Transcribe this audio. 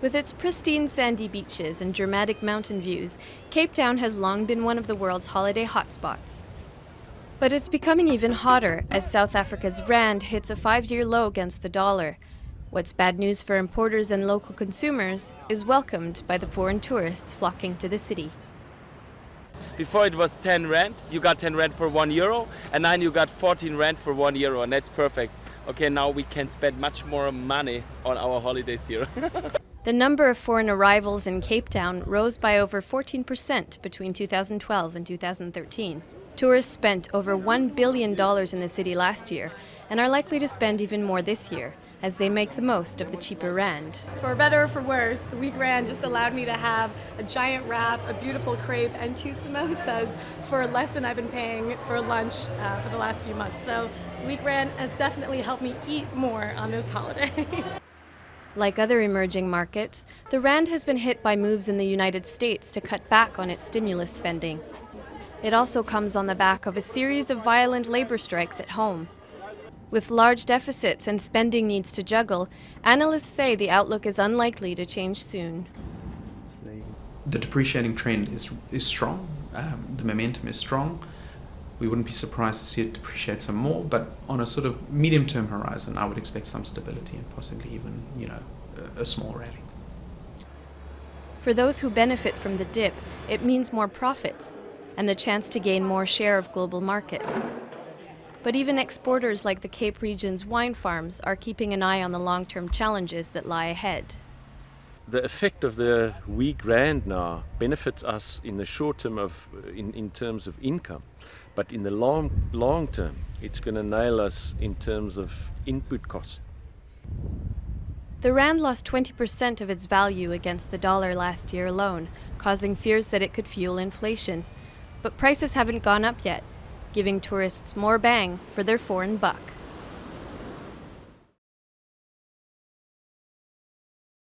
With its pristine sandy beaches and dramatic mountain views, Cape Town has long been one of the world's holiday hotspots. But it's becoming even hotter as South Africa's rand hits a five year low against the dollar. What's bad news for importers and local consumers is welcomed by the foreign tourists flocking to the city. Before it was 10 rand, you got 10 rand for 1 euro, and now you got 14 rand for 1 euro, and that's perfect. Okay, now we can spend much more money on our holidays here. The number of foreign arrivals in Cape Town rose by over 14% between 2012 and 2013. Tourists spent over $1 billion in the city last year and are likely to spend even more this year as they make the most of the cheaper rand. For better or for worse, the weak rand just allowed me to have a giant wrap, a beautiful crepe, and two samosas for less than I've been paying for lunch uh, for the last few months. So weak rand has definitely helped me eat more on this holiday. Like other emerging markets, the rand has been hit by moves in the United States to cut back on its stimulus spending. It also comes on the back of a series of violent labor strikes at home. With large deficits and spending needs to juggle, analysts say the outlook is unlikely to change soon. The depreciating trend is, is strong, um, the momentum is strong. We wouldn't be surprised to see it depreciate some more, but on a sort of medium term horizon, I would expect some stability and possibly even, you know, a, a small rally. For those who benefit from the dip, it means more profits and the chance to gain more share of global markets. But even exporters like the Cape region's wine farms are keeping an eye on the long term challenges that lie ahead. The effect of the weak rand now benefits us in the short term of uh, in, in terms of income, but in the long long term it's going to nail us in terms of input costs. The rand lost 20% of its value against the dollar last year alone, causing fears that it could fuel inflation. But prices haven't gone up yet, giving tourists more bang for their foreign buck.